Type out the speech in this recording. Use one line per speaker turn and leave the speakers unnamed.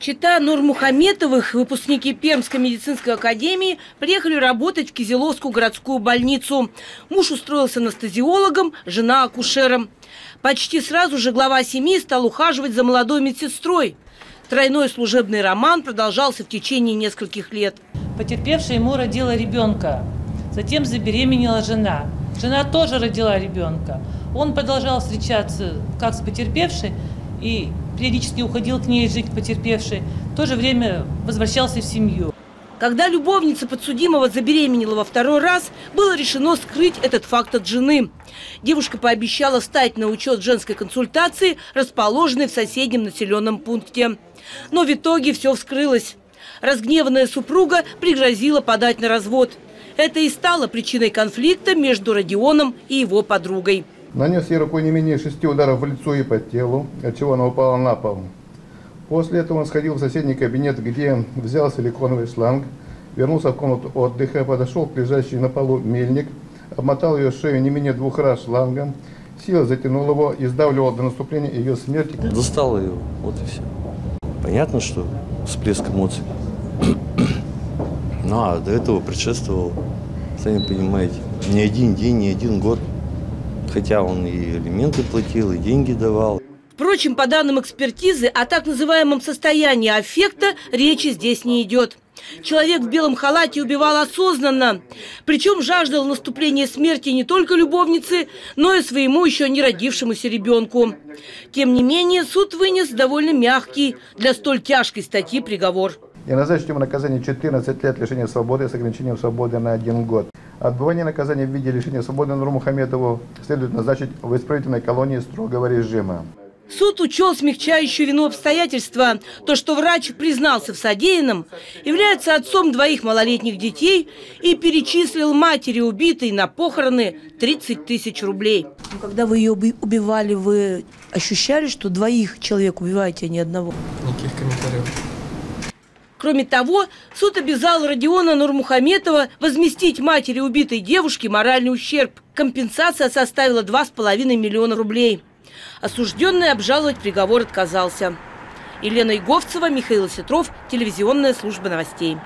Чита Нурмухаметовых, выпускники Пермской медицинской академии, приехали работать в Кизеловскую городскую больницу. Муж устроился анестезиологом, жена акушером. Почти сразу же глава семьи стал ухаживать за молодой медсестрой. Тройной служебный роман продолжался в течение нескольких лет.
Потерпевшая ему родила ребенка, затем забеременела жена. Жена тоже родила ребенка. Он продолжал встречаться как с потерпевшей, и периодически уходил к ней жить потерпевшей, в то же время возвращался в семью.
Когда любовница подсудимого забеременела во второй раз, было решено скрыть этот факт от жены. Девушка пообещала встать на учет женской консультации, расположенной в соседнем населенном пункте. Но в итоге все вскрылось. Разгневанная супруга пригрозила подать на развод. Это и стало причиной конфликта между Родионом и его подругой.
Нанес ей рукой не менее шести ударов в лицо и по телу, от чего она упала на пол. После этого он сходил в соседний кабинет, где взял силиконовый шланг, вернулся в комнату отдыха, подошел к лежащей на полу мельник, обмотал ее шею не менее двух раз шлангом, силой затянул его и сдавливал до наступления ее смерти.
Достал ее, вот и все. Понятно, что всплеск эмоций. Ну а до этого предшествовал, сами понимаете, не один день, не один год хотя он и элементы платил, и деньги давал.
Впрочем, по данным экспертизы, о так называемом состоянии аффекта речи здесь не идет. Человек в белом халате убивал осознанно, причем жаждал наступления смерти не только любовницы, но и своему еще не родившемуся ребенку. Тем не менее, суд вынес довольно мягкий для столь тяжкой статьи приговор.
И назначить ему наказание 14 лет лишения свободы с ограничением свободы на один год. Отбывание наказания в виде лишения свободы Нурмухаметову следует назначить в исправительной колонии строгого режима.
Суд учел смягчающую вину обстоятельства. То, что врач признался в содеянном, является отцом двоих малолетних детей и перечислил матери убитой на похороны 30 тысяч рублей.
Ну, когда вы ее убивали, вы ощущали, что двоих человек убиваете, а не одного?
Никаких комментариев.
Кроме того, суд обязал Родиона Нурмухаметова возместить матери убитой девушки моральный ущерб. Компенсация составила 2,5 миллиона рублей. Осужденный обжаловать приговор отказался. Елена Иговцева, Михаил Сетров, телевизионная служба новостей.